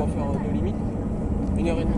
on va faire nos limites. Une heure et demie.